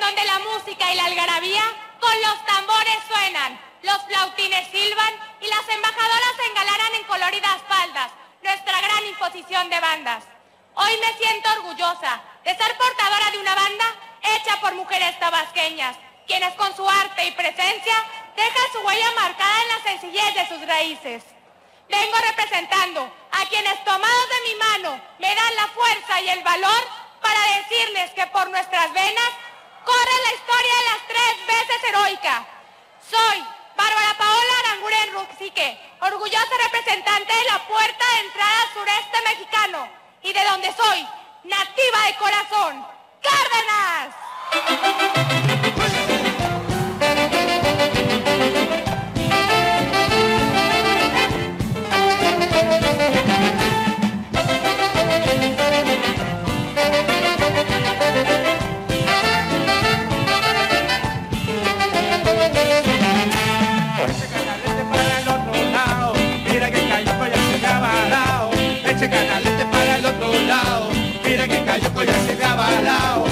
donde la música y la algarabía con los tambores suenan, los flautines silban y las embajadoras se engalanan en coloridas faldas, nuestra gran imposición de bandas. Hoy me siento orgullosa de ser portadora de una banda hecha por mujeres tabasqueñas, quienes con su arte y presencia dejan su huella marcada en la sencillez de sus raíces. Vengo representando a quienes tomados de mi mano me dan la fuerza y el valor para decirles que por nuestras venas corre la historia de las tres veces heroica. Soy Bárbara Paola Aranguren Ruxique, orgullosa representante de la puerta de entrada sureste mexicano y de donde soy, nativa de corazón, Cárdenas. bailar.